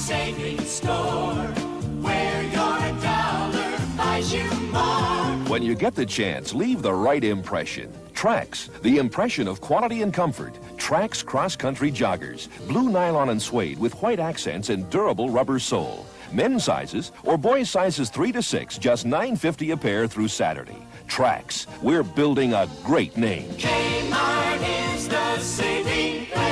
savings store where your dollar buys you more. When you get the chance, leave the right impression. Trax, the impression of quality and comfort. Trax cross-country joggers, blue nylon and suede with white accents and durable rubber sole. Men's sizes or boys sizes 3 to 6, just 9.50 a pair through Saturday. Trax, we're building a great name. Kmart is the saving place.